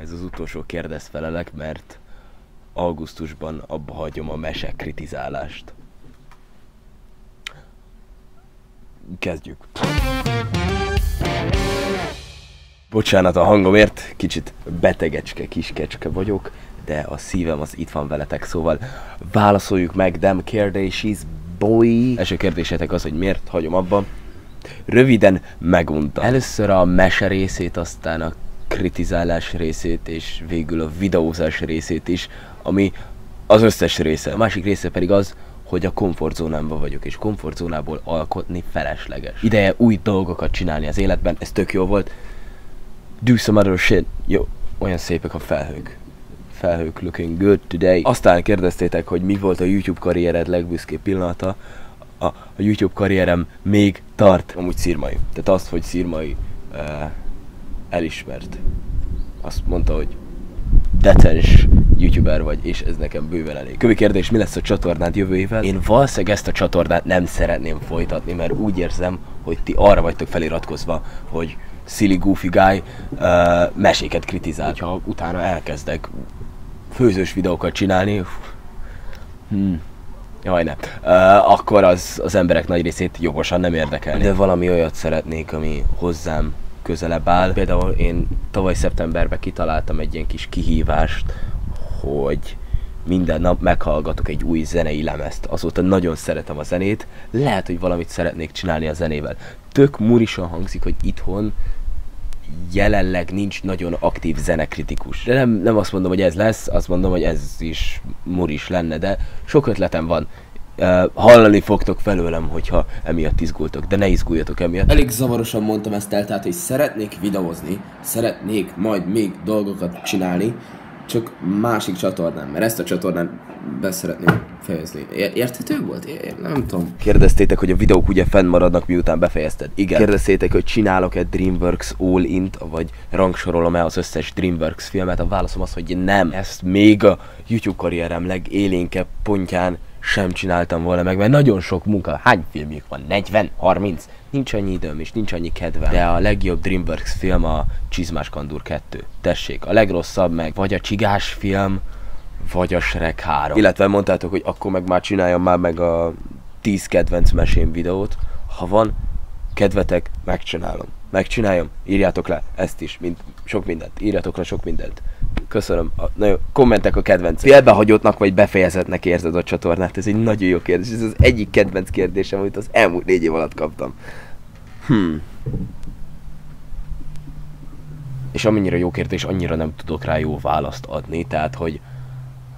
Ez az utolsó kérdez felelek, mert augusztusban abba hagyom a mese kritizálást. Kezdjük. Bocsánat a hangomért, kicsit betegecske, kiskecske vagyok, de a szívem az itt van veletek, szóval válaszoljuk meg dem kérdésis, boy. Első kérdésetek az, hogy miért hagyom abba. Röviden meguntam. Először a mese részét, aztán a kritizálás részét, és végül a videózás részét is, ami az összes része. A másik része pedig az, hogy a komfortzónámban vagyok, és komfortzónából alkotni felesleges. Ideje új dolgokat csinálni az életben, ez tök jó volt. Do some other shit. Jó, olyan szépek a felhők. Felhők looking good today. Aztán kérdeztétek, hogy mi volt a YouTube karriered legbüszkébb pillanata. A, a YouTube karrierem még tart. Amúgy szírmai. Tehát azt, hogy szírmai uh, elismert. Azt mondta, hogy detens youtuber vagy, és ez nekem bőven elég. Kövi kérdés, mi lesz a csatornád jövő évvel? Én valószínűleg ezt a csatornát nem szeretném folytatni, mert úgy érzem, hogy ti arra vagytok feliratkozva, hogy silly goofy guy uh, meséket kritizál. Ha utána elkezdek főzős videókat csinálni, hmm, Jaj, ne. Uh, akkor az, az emberek nagy részét jogosan nem érdekel. De valami olyat szeretnék, ami hozzám közelebb áll. Például én tavaly szeptemberben kitaláltam egy ilyen kis kihívást, hogy minden nap meghallgatok egy új zenei lemezt. Azóta nagyon szeretem a zenét, lehet, hogy valamit szeretnék csinálni a zenével. Tök murisan hangzik, hogy itthon jelenleg nincs nagyon aktív zenekritikus. De nem, nem azt mondom, hogy ez lesz, azt mondom, hogy ez is muris lenne, de sok ötletem van. Uh, hallani fogtok felőlem, hogyha emiatt izgultok, de ne izguljatok emiatt. Elég zavarosan mondtam ezt el, tehát hogy szeretnék videózni, szeretnék majd még dolgokat csinálni, csak másik csatornán, mert ezt a csatornát be szeretném fejezni. Érthető volt? É- nem tudom. Kérdeztétek, hogy a videók ugye fennmaradnak, miután befejezted. Igen. Kérdeztétek, hogy csinálok-e DreamWorks All-int, vagy rangsorolom-e az összes DreamWorks filmet. A válaszom az, hogy nem. Ezt még a YouTube karrierem legélénkebb pontján sem csináltam volna meg, mert nagyon sok munka. Hány filmjük van? 40? 30? Nincs annyi időm és nincs annyi kedvem. De a legjobb DreamWorks film a Csizmás Kandúr 2. Tessék, a legrosszabb meg vagy a Csigás film, vagy a Shrek 3. Illetve mondtátok, hogy akkor meg már csináljam már meg a 10 kedvenc mesém videót. Ha van kedvetek, megcsinálom. Megcsináljam, írjátok le ezt is, mint sok mindent. Írjátok le sok mindent. Köszönöm. A, na jó, kommentek a kedvenc. Félbehagyottnak vagy befejezetnek érzed a csatornát? Ez egy nagyon jó kérdés. Ez az egyik kedvenc kérdésem, amit az elmúlt négy év alatt kaptam. Hmm. És amennyire jó kérdés, annyira nem tudok rá jó választ adni, tehát hogy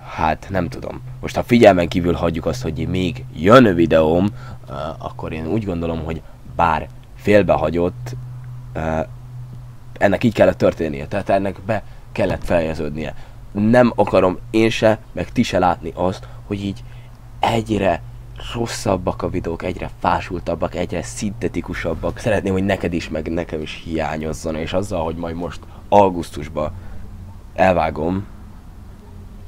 hát nem tudom. Most ha figyelmen kívül hagyjuk azt, hogy még jön videóm, uh, akkor én úgy gondolom, hogy bár félbehagyott, uh, ennek így kellett történnie, tehát ennek be kellett fejeződnie. Nem akarom én se, meg ti se látni azt, hogy így egyre rosszabbak a videók, egyre fásultabbak, egyre szintetikusabbak. Szeretném, hogy neked is, meg nekem is hiányozzon, és azzal, hogy majd most augusztusban elvágom,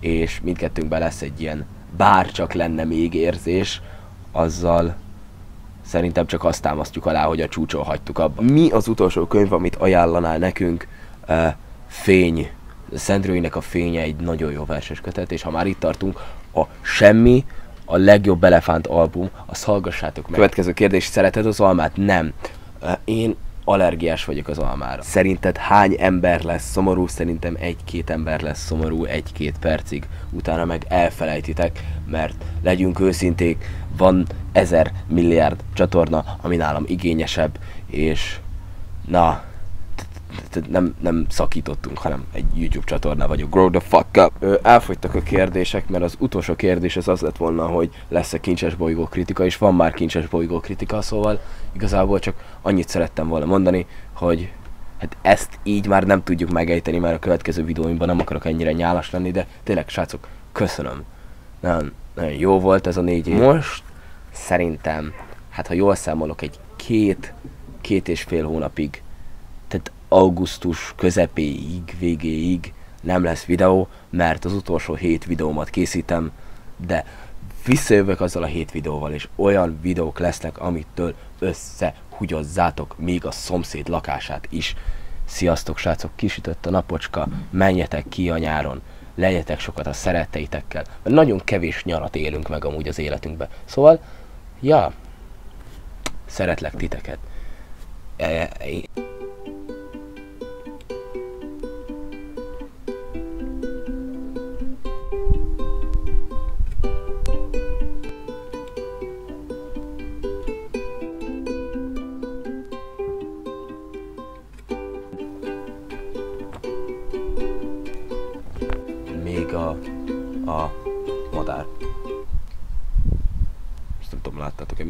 és mindkettőnkben lesz egy ilyen bárcsak lenne még érzés, azzal szerintem csak azt támasztjuk alá, hogy a csúcson hagytuk abba. Mi az utolsó könyv, amit ajánlanál nekünk? Uh, fény. Szendrőinek a fénye egy nagyon jó verses kötet, és ha már itt tartunk, a Semmi, a legjobb elefánt album, azt hallgassátok meg. Következő kérdés, szereted az almát? Nem. Én allergiás vagyok az almára. Szerinted hány ember lesz szomorú? Szerintem egy-két ember lesz szomorú egy-két percig, utána meg elfelejtitek, mert legyünk őszinték, van ezer milliárd csatorna, ami nálam igényesebb, és na, nem, nem szakítottunk, hanem egy YouTube csatorna vagyok. Grow the fuck up! Ö, elfogytak a kérdések, mert az utolsó kérdés az az lett volna, hogy lesz-e kincses bolygó kritika, és van már kincses bolygó kritika, szóval igazából csak annyit szerettem volna mondani, hogy hát ezt így már nem tudjuk megejteni, mert a következő videóimban nem akarok ennyire nyálas lenni, de tényleg, srácok, köszönöm. Nagyon, nagyon jó volt ez a négy év. Most szerintem, hát ha jól számolok, egy két, két és fél hónapig, tehát augusztus közepéig, végéig nem lesz videó, mert az utolsó hét videómat készítem, de visszajövök azzal a hét videóval, és olyan videók lesznek, amitől összehugyozzátok még a szomszéd lakását is. Sziasztok srácok, kisütött a napocska, menjetek ki a nyáron, legyetek sokat a szeretteitekkel, mert nagyon kevés nyarat élünk meg amúgy az életünkbe. Szóval, ja, szeretlek titeket. E, e, a, a madár. Ezt nem tudom, láttátok-e,